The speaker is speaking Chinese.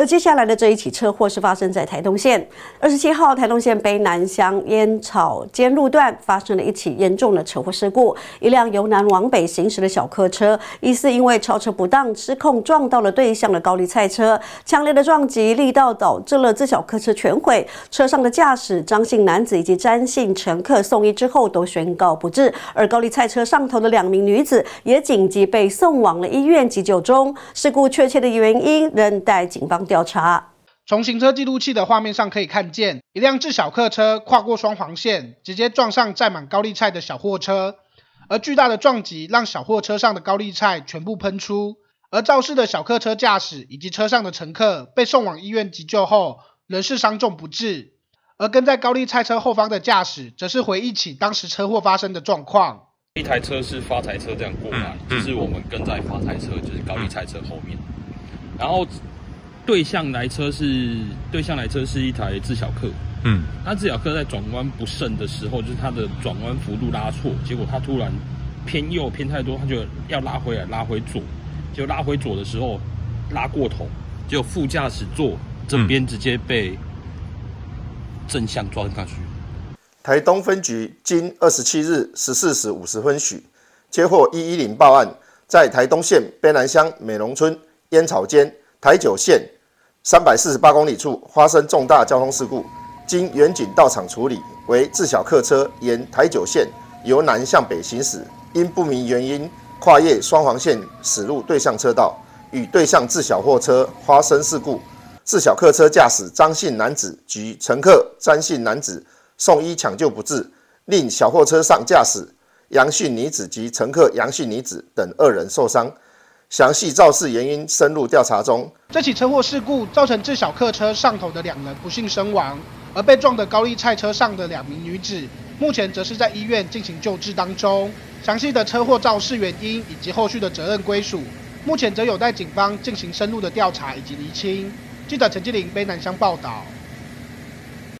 而接下来的这一起车祸是发生在台东县。二十七号台东县卑南乡烟草间路段发生了一起严重的车祸事故，一辆由南往北行驶的小客车疑似因为超车不当失控撞到了对向的高丽菜车，强烈的撞击力道导致了这小客车全毁，车上的驾驶张姓男子以及詹姓乘客送医之后都宣告不治，而高丽菜车上头的两名女子也紧急被送往了医院急救中，事故确切的原因仍待警方。调查。从行车记录器的画面上可以看见，一辆自小客车跨过双黄线，直接撞上载满高丽菜的小货车，而巨大的撞击让小货车上的高丽菜全部喷出。而肇事的小客车驾驶以及车上的乘客被送往医院急救后，仍是伤重不治。而跟在高丽菜车后方的驾驶，则是回忆起当时车祸发生的状况。一台车是发财车这样过来，就是我们跟在发财车，就是高丽菜车后面，然后。对向来车是对向来车是一台自小客，嗯，那自小客在转弯不慎的时候，就是它的转弯幅度拉错，结果它突然偏右偏太多，它就要拉回来拉回左，就拉回左的时候拉过头，就副驾驶座这边直接被正向撞上去。台东分局今二十七日十四时五十分许接获一一零报案，在台东县卑南乡美容村烟草间台九线。三百四十八公里处发生重大交通事故，经远警到场处理，为自小客车沿台九线由南向北行驶，因不明原因跨越双黄线驶入对向车道，与对向自小货车发生事故。自小客车驾驶张姓男子及乘客詹姓男子送医抢救不治，另小货车上驾驶杨姓女子及乘客杨姓女子等二人受伤。详细肇事原因深入调查中。这起车祸事故造成至小客车上头的两人不幸身亡，而被撞的高丽菜车上的两名女子，目前则是在医院进行救治当中。详细的车祸肇事原因以及后续的责任归属，目前则有待警方进行深入的调查以及厘清。记者陈继林，卑南乡报道。